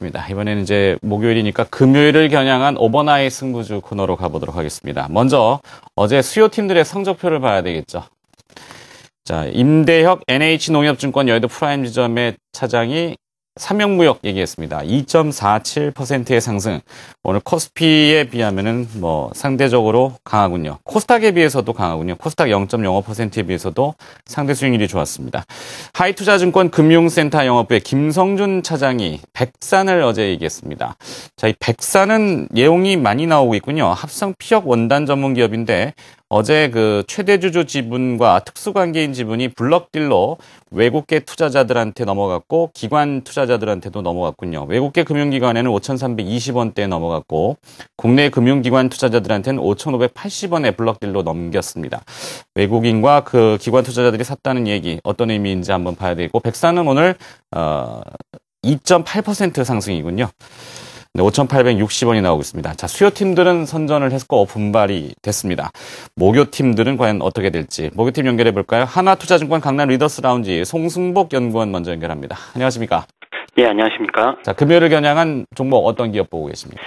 입니다. 이번에는 이제 목요일이니까 금요일을 겨냥한 overnight 승부주 코너로 가보도록 하겠습니다. 먼저 어제 수요 팀들의 성적표를 봐야 되겠죠. 자, 임대혁 NH농협증권 여의도 프라임 지점의 차장이 삼명무역 얘기했습니다. 2.47%의 상승. 오늘 코스피에 비하면은 뭐 상대적으로 강하군요. 코스닥에 비해서도 강하군요. 코스닥 0.05%에 비해서도 상대 수익률이 좋았습니다. 하이투자증권 금융센터 영업부의 김성준 차장이 백산을 어제 얘기했습니다. 자, 이 백산은 내용이 많이 나오고 있군요. 합성 피혁 원단 전문 기업인데 어제 그 최대 주주 지분과 특수관계인 지분이 블럭딜로 외국계 투자자들한테 넘어갔고 기관 투자자들한테도 넘어갔군요. 외국계 금융기관에는 5,320원대에 넘어갔고 국내 금융기관 투자자들한테는 5,580원에 블럭딜로 넘겼습니다. 외국인과 그 기관 투자자들이 샀다는 얘기 어떤 의미인지 한번 봐야 되고 백사는 오늘 어 2.8% 상승이군요. 네, 5,860원이 나오고 있습니다. 자, 수요팀들은 선전을 했고 분발이 됐습니다. 목요팀들은 과연 어떻게 될지. 목요팀 연결해 볼까요? 하나투자증권 강남 리더스 라운지 송승복 연구원 먼저 연결합니다. 안녕하십니까? 예, 안녕하십니까? 자, 금요일을 겨냥한 종목 어떤 기업 보고 계십니까?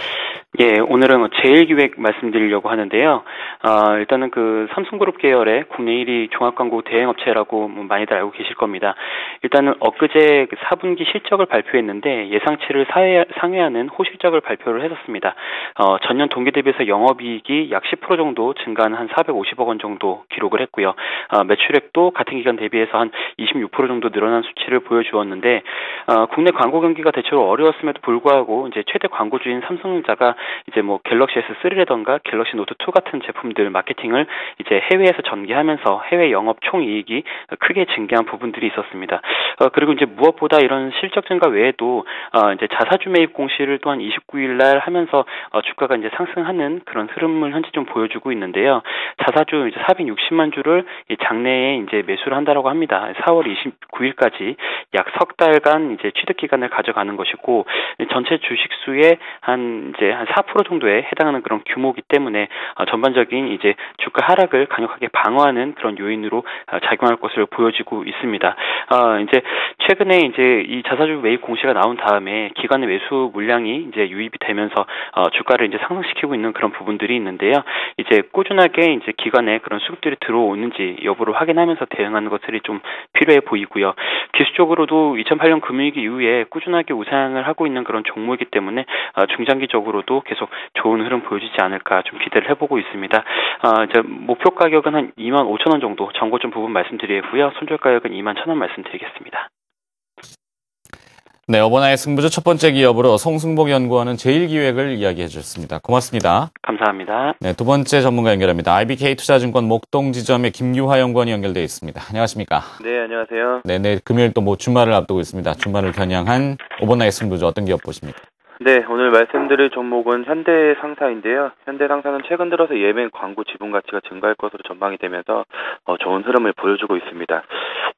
예, 오늘은 뭐 제일 기획 말씀드리려고 하는데요. 아, 일단은 그 삼성그룹 계열의 국내 1위 종합광고 대행업체라고 뭐 많이들 알고 계실 겁니다. 일단은 엊그제 4분기 그 실적을 발표했는데 예상치를 사회, 상회하는 호실적을 발표를 했었습니다. 어, 전년 동기 대비해서 영업이익이 약 10% 정도 증가한 한 450억 원 정도 기록을 했고요. 어, 매출액도 같은 기간 대비해서 한 26% 정도 늘어난 수치를 보여주었는데 어, 국내 광고 경기가 대체로 어려웠음에도 불구하고 이제 최대 광고주인 삼성전자가 이제 뭐 갤럭시 S3라던가 갤럭시 노트 2 같은 제품들 마케팅을 이제 해외에서 전개하면서 해외 영업 총 이익이 크게 증가한 부분들이 있었습니다. 어, 그리고 이제 무엇보다 이런 실적 증가 외에도 어, 이제 자사주 매입 공시를 또한 29일 날 하면서 어, 주가가 이제 상승하는 그런 흐름을 현재 좀 보여주고 있는데요. 자사주 이제 460만 주를 장내에 이제 매수를 한다라고 합니다. 4월 29일까지 약 석 달간 이제 취득 기간을 가져가는 것이고 전체 주식 수의 한 이제 한4% 정도에 해당하는 그런 규모이기 때문에 어, 전반적인 이제 주가 하락을 강력하게 방어하는 그런 요인으로 어, 작용할 것을 보여지고 있습니다. 어, 이제 최근에 이제 이 자사주 매입 공시가 나온 다음에 기관의 매수 물량이 이제 유입이 되면서 주가를 이제 상승시키고 있는 그런 부분들이 있는데요. 이제 꾸준하게 이제 기관에 그런 수급들이 들어오는지 여부를 확인하면서 대응하는 것들이 좀 필요해 보이고요. 기술적으로도 2008년 금융위기 이후에 꾸준하게 우상을 하고 있는 그런 종목이기 때문에 중장기적으로도 계속 좋은 흐름 보여주지 않을까 좀 기대를 해보고 있습니다. 아, 이제 목표 가격은 한 2만 5천 원 정도 정고점 부분 말씀드리고요. 손절 가격은 2만 1천 원 말씀드리겠습니다. 네, 어버나의 승부조 첫 번째 기업으로 송승복 연구원은 제일기획을 이야기해 주셨습니다. 고맙습니다. 감사합니다. 네, 두 번째 전문가 연결합니다. IBK 투자증권 목동 지점의 김유화 연구원이 연결되어 있습니다. 안녕하십니까? 네, 안녕하세요. 네, 네, 금요일 또 뭐 주말을 앞두고 있습니다. 주말을 겨냥한 오버나의 승부조 어떤 기업 보십니까? 네, 오늘 말씀드릴 종목은 현대상사인데요. 현대상사는 최근 들어서 예멘 광고 지분 가치가 증가할 것으로 전망이 되면서 어, 좋은 흐름을 보여주고 있습니다.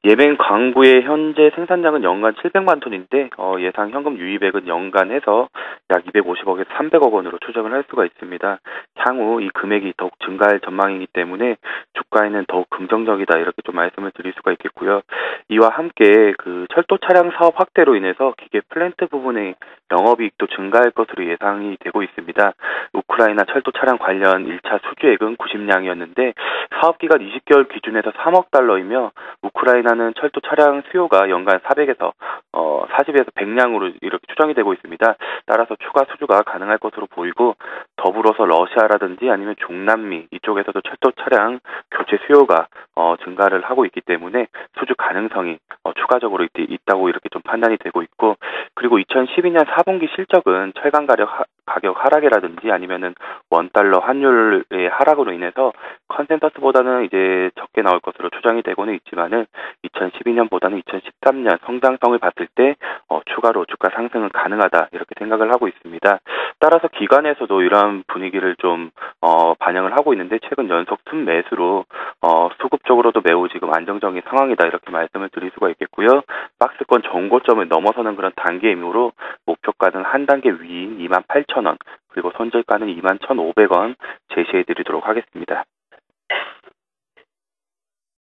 예멘 광고의 현재 생산량은 연간 700만 톤인데 어, 예상 현금 유입액은 연간 해서 약 250억에서 300억 원으로 추정을 할 수가 있습니다. 향후 이 금액이 더욱 증가할 전망이기 때문에 주가에는 더욱 긍정적이다 이렇게 좀 말씀을 드릴 수가 있겠고요. 이와 함께 그 철도 차량 사업 확대로 인해서 기계 플랜트 부분의 영업이익도 증가할 것으로 예상이 되고 있습니다. 우크라이나 철도 차량 관련 1차 수주액은 90량이었는데 사업기간 20개월 기준에서 3억 달러이며 우크라이나 는 철도 차량 수요가 연간 400에서 어 40에서 100량으로 이렇게 추정이 되고 있습니다. 따라서 추가 수주가 가능할 것으로 보이고 더불어서 러시아라든지 아니면 중남미 이쪽에서도 철도 차량 교체 수요가 어 증가를 하고 있기 때문에 수주 가능성이 어 추가적으로 있, 있다고 이렇게 좀 판단이 되고 있고 그리고 2012년 4분기 실적은 철강 가격 가격 하락이라든지 아니면은 원 달러 환율의 하락으로 인해서 컨센서스보다는 이제 적게 나올 것으로 추정이 되고는 있지만은 2012년보다는 2013년 성장성을 봤을 때 어, 추가로 주가 상승은 가능하다 이렇게 생각을 하고 있습니다. 따라서 기관에서도 이러한 분위기를 좀 어, 반영을 하고 있는데 최근 연속 순매수로 어, 수급적으로도 매우 지금 안정적인 상황이다 이렇게 말씀을 드릴 수가 있겠고요. 박스권 정고점을 넘어서는 그런 단계이므로 목표가는 한 단계 위인 28,000원 그리고 손절가는 21,500원 제시해 드리도록 하겠습니다.